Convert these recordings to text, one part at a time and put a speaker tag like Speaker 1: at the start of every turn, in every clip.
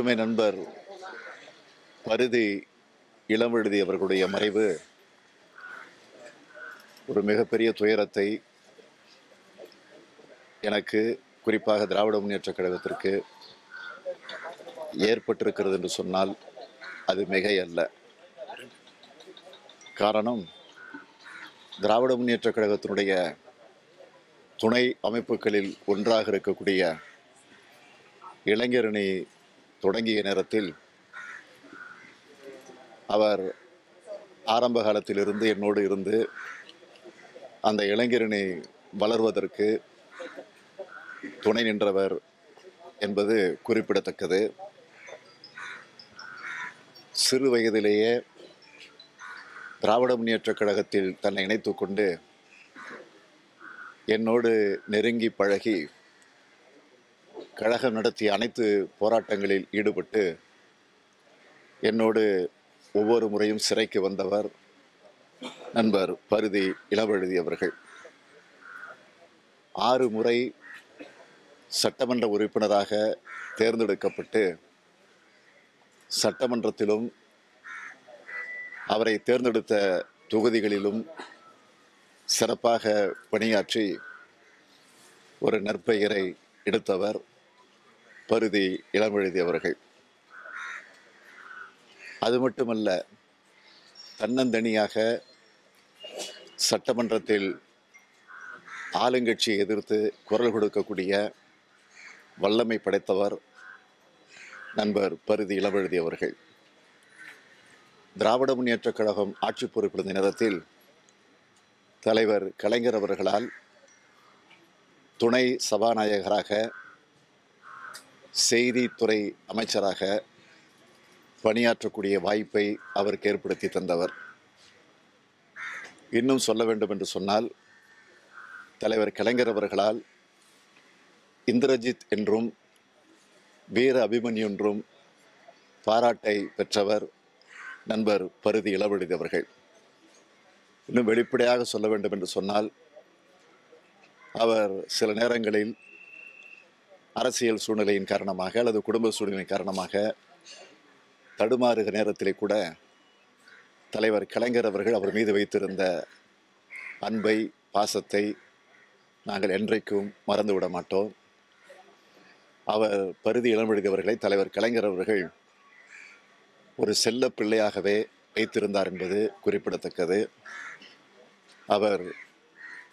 Speaker 1: அருமை நண்பர் பருதி இளவெழுதி அவர்களுடைய மறைவு ஒரு மிகப்பெரிய துயரத்தை எனக்கு குறிப்பாக திராவிட முன்னேற்றக் கழகத்திற்கு ஏற்பட்டிருக்கிறது என்று சொன்னால் அது மிகை அல்ல காரணம் திராவிட முன்னேற்றக் கழகத்தினுடைய துணை அமைப்புகளில் ஒன்றாக இருக்கக்கூடிய இளைஞரணி தொடங்கிய நேரத்தில் அவர் ஆரம்ப காலத்திலிருந்து என்னோடு இருந்து அந்த இளைஞரனை வளர்வதற்கு துணை நின்றவர் என்பது குறிப்பிடத்தக்கது. சிறு வயதிலேயே திராவிட முன்னேற்றக் கழகத்தில் தன்னை இணைத்து கொண்டு என்னோடு நெருங்கி பழகி கழகம் நடத்திய அனைத்து போராட்டங்களில் ஈடுபட்டு என்னோடு ஒவ்வொரு முறையும் சிறைக்கு வந்தவர் நண்பர் பருதி இளவழுதி அவர்கள். ஆறு முறை சட்டமன்ற உறுப்பினராக தேர்ந்தெடுக்கப்பட்டு சட்டமன்றத்திலும் அவரை தேர்ந்தெடுத்த தொகுதிகளிலும் சிறப்பாக பணியாற்றி ஒரு நற்பெயரை எடுத்தவர். பருதி இளமெழுதி அவர்கள் அது மட்டுமல்ல தன்னந்தனியாக சட்டமன்றத்தில் ஆளுங்கட்சியை எதிர்த்து குரல் கொடுக்கக்கூடிய வல்லமை படைத்தவர் நண்பர் பருதி இளவெழுதி அவர்கள் திராவிட முன்னேற்றக் கழகம் ஆட்சி பொறுப்பிருந்த நேரத்தில் தலைவர் கலைஞர் அவர்களால் துணை சபாநாயகராக செய்தித்துறை அமைச்சராக பணியாற்றக்கூடிய வாய்ப்பை அவருக்கு ஏற்படுத்தி தந்தவர். இன்னும் சொல்ல வேண்டும் என்று சொன்னால் தலைவர் கலைஞர் அவர்களால் இந்திரஜித் என்றும் வீர அபிமன்யு என்றும் பாராட்டை பெற்றவர் நண்பர் பருதி இளவழுதி அவர்கள். இன்னும் வெளிப்படையாக சொல்ல வேண்டும் என்று சொன்னால் அவர் சில நேரங்களில் அரசியல் சூழ்நிலையின் காரணமாக அல்லது குடும்ப சூழ்நிலையின் காரணமாக தடுமாறுகிற நேரத்திலே கூட தலைவர் கலைஞர் அவர்கள் அவர் மீது வைத்திருந்த அன்பை பாசத்தை நாங்கள் என்றைக்கும் மறந்துவிட மாட்டோம். அவர் பருதி இளமெழுதி தலைவர் கலைஞர் அவர்கள் ஒரு செல்ல பிள்ளையாகவே வைத்திருந்தார் என்பது குறிப்பிடத்தக்கது. அவர்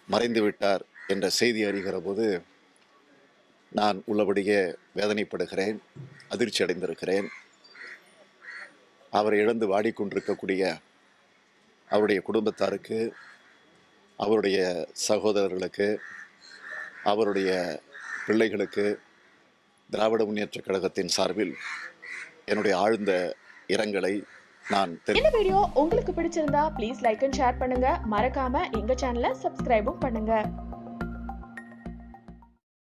Speaker 1: மறைந்து விட்டார் என்ற செய்தி அறிகிற போது நான் உள்ளபடியே வேதனைப்படுகிறேன் அதிர்ச்சி அடைந்திருக்கிறேன் அவரை இழந்து வாடிக்கொண்டிருக்கக்கூடிய அவருடைய குடும்பத்தாருக்கு அவருடைய சகோதரர்களுக்கு அவருடைய பிள்ளைகளுக்கு திராவிட முன்னேற்றக் கழகத்தின் சார்பில் என்னுடைய ஆழ்ந்த இரங்கலை நான்
Speaker 2: இந்த வீடியோ உங்களுக்கு பிடிச்சிருந்தா ப்ளீஸ் லைக் அண்ட் ஷேர் பண்ணுங்க. மறக்காம எங்க சேனலை சப்ஸ்கிரைபும் பண்ணுங்க.